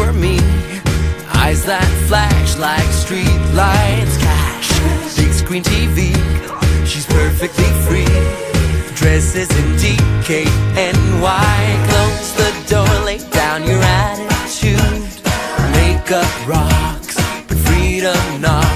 over me. Eyes that flash like street lights. Cash, big screen TV She's perfectly free. Dresses in DKNY Close the door, lay down your attitude. Makeup rocks, but freedom knocks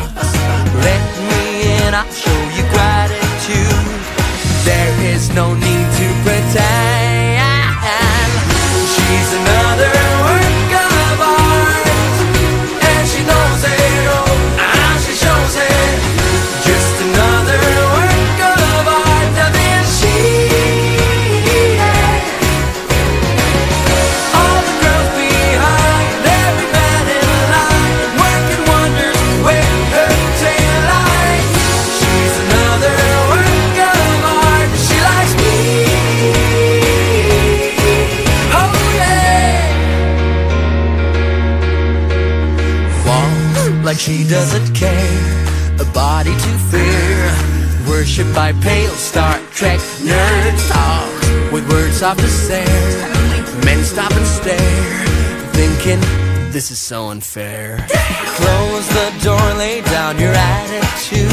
Words talk with words of despair. Men stop and stare, thinking this is so unfair. Close the door, lay down your attitude.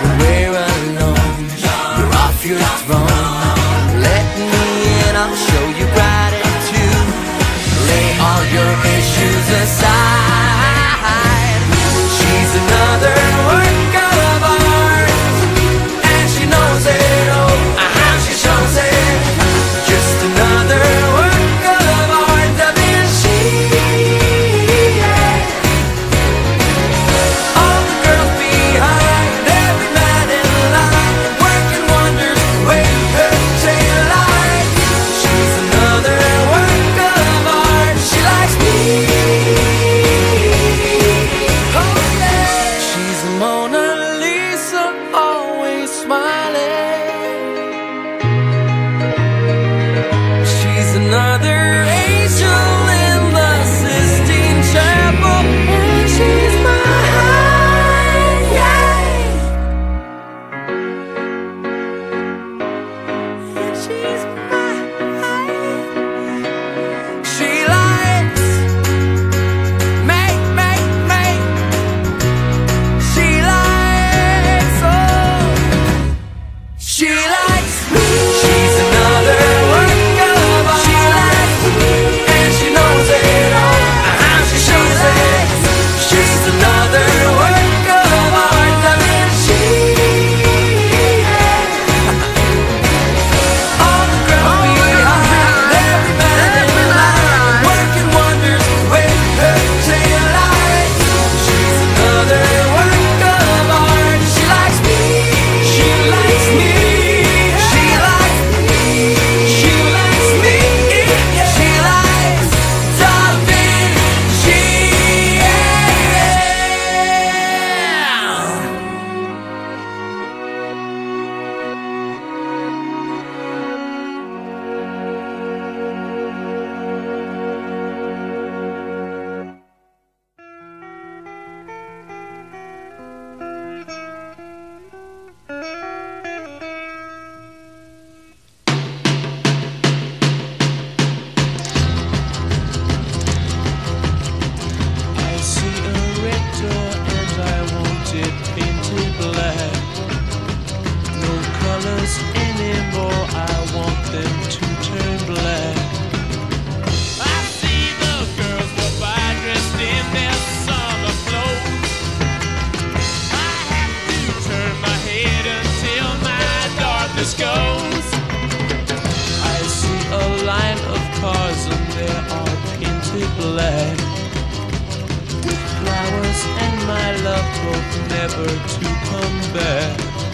When we're alone, you're off your throne. Let me in, I'll show you gratitude. Lay all your issues aside. love hope never to come back.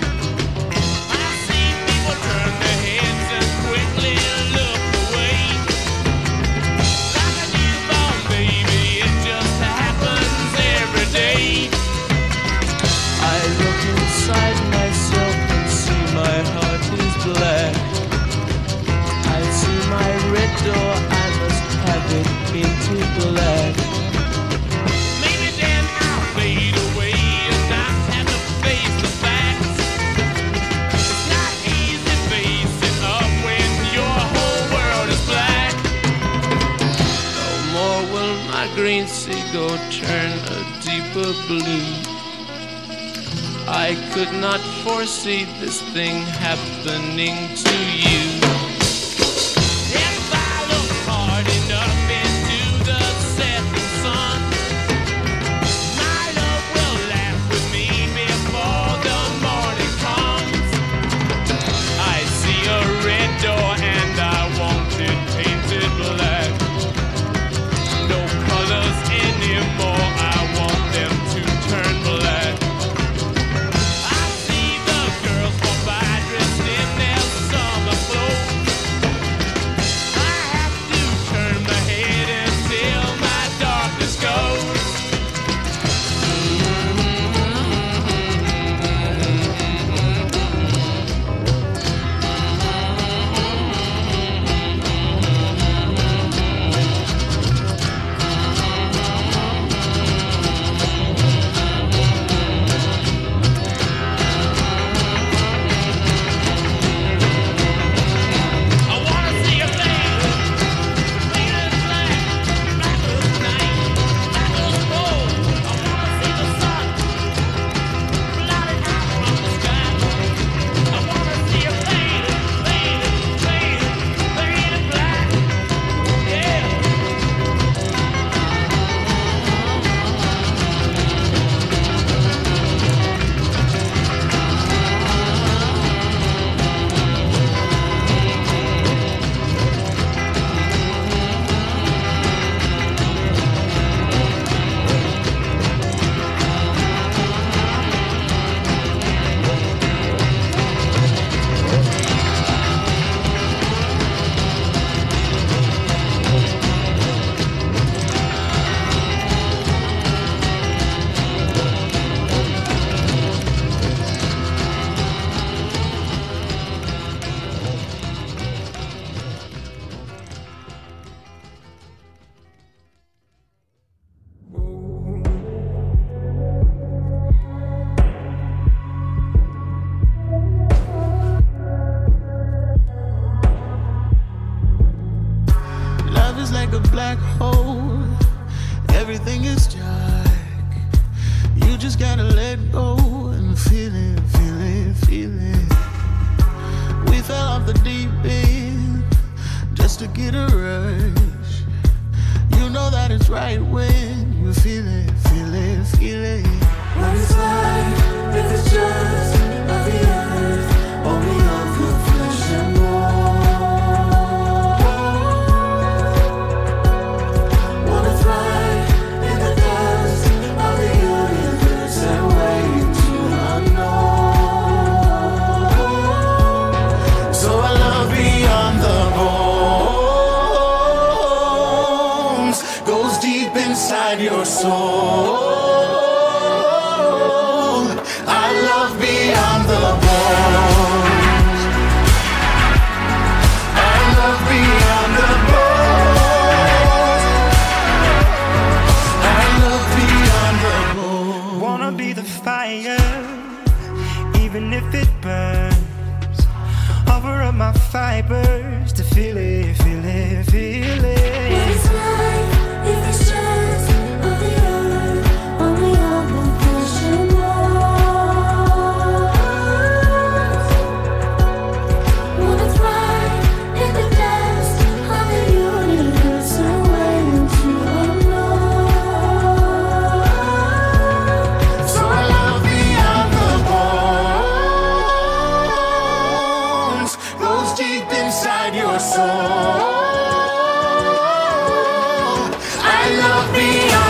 indigo turn a deeper blue. I could not foresee this thing happening to you. like a black hole. Everything is dark. You just gotta let go and feel it, feel it, feel it. We fell off the deep end just to get a rush. You know that it's right when you feel it, feel it, feel it. What it's like if it's just fibers to feel it. be